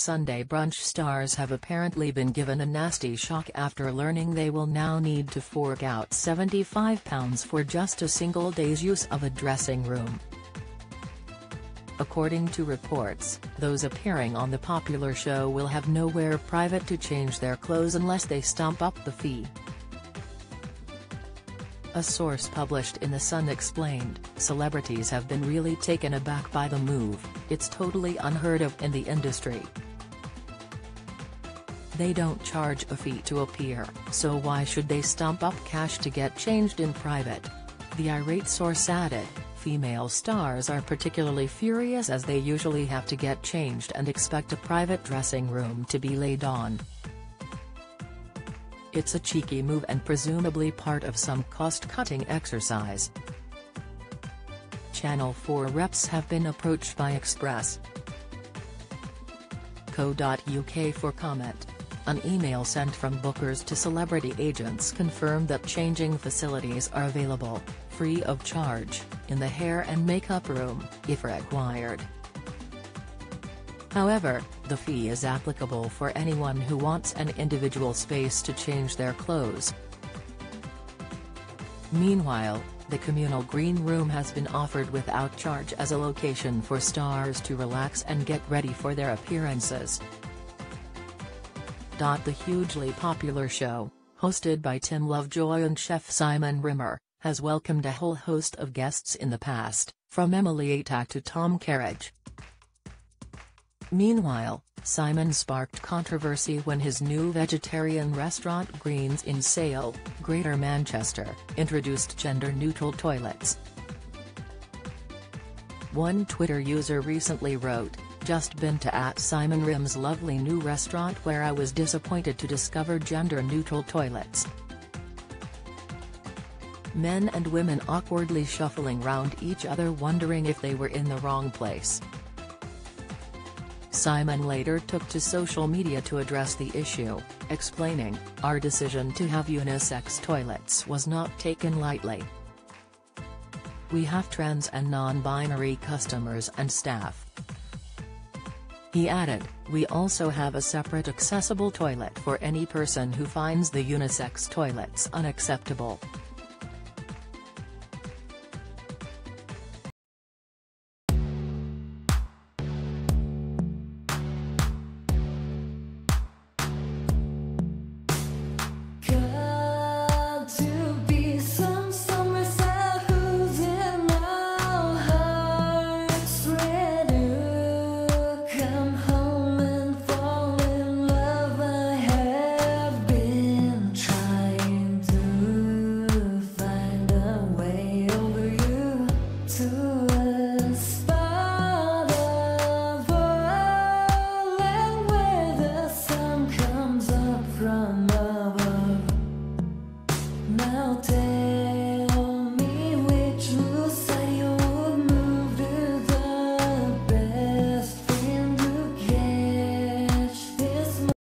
Sunday brunch stars have apparently been given a nasty shock after learning they will now need to fork out £75 for just a single day's use of a dressing room. According to reports, those appearing on the popular show will have nowhere private to change their clothes unless they stump up the fee. A source published in The Sun explained, celebrities have been really taken aback by the move, it's totally unheard of in the industry. They don't charge a fee to appear, so why should they stump up cash to get changed in private? The irate source added, female stars are particularly furious as they usually have to get changed and expect a private dressing room to be laid on. It's a cheeky move and presumably part of some cost-cutting exercise. Channel 4 reps have been approached by Express. Co.uk for comment. An email sent from bookers to celebrity agents confirmed that changing facilities are available, free of charge, in the hair and makeup room, if required. However, the fee is applicable for anyone who wants an individual space to change their clothes. Meanwhile, the communal green room has been offered without charge as a location for stars to relax and get ready for their appearances. The hugely popular show, hosted by Tim Lovejoy and chef Simon Rimmer, has welcomed a whole host of guests in the past, from Emily Atack to Tom Kerridge. Meanwhile, Simon sparked controversy when his new vegetarian restaurant Greens in Sale, Greater Manchester, introduced gender-neutral toilets. One Twitter user recently wrote, just been to at Simon Rim's lovely new restaurant where I was disappointed to discover gender-neutral toilets. Men and women awkwardly shuffling round each other wondering if they were in the wrong place. Simon later took to social media to address the issue, explaining, our decision to have unisex toilets was not taken lightly. We have trans and non-binary customers and staff. He added, we also have a separate accessible toilet for any person who finds the unisex toilets unacceptable. love.